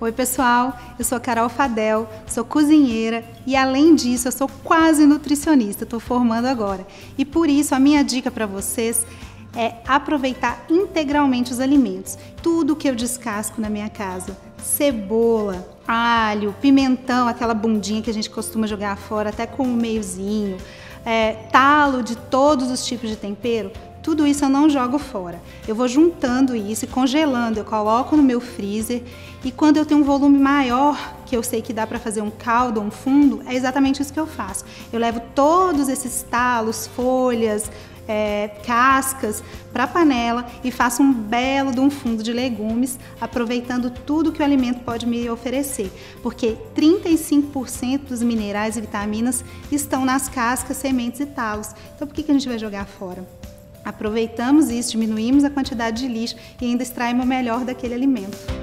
Oi, pessoal. Eu sou Carol Fadel, sou cozinheira e, além disso, eu sou quase nutricionista. Estou formando agora. E por isso, a minha dica para vocês é aproveitar integralmente os alimentos. Tudo que eu descasco na minha casa: cebola, alho, pimentão, aquela bundinha que a gente costuma jogar fora, até com o meiozinho, é, talo de todos os tipos de tempero tudo isso eu não jogo fora. Eu vou juntando isso e congelando. Eu coloco no meu freezer e quando eu tenho um volume maior, que eu sei que dá para fazer um caldo, um fundo, é exatamente isso que eu faço. Eu levo todos esses talos, folhas, é, cascas para a panela e faço um belo de um fundo de legumes, aproveitando tudo que o alimento pode me oferecer, porque 35% dos minerais e vitaminas estão nas cascas, sementes e talos. Então por que, que a gente vai jogar fora? Aproveitamos isso, diminuímos a quantidade de lixo e ainda extraímos o melhor daquele alimento.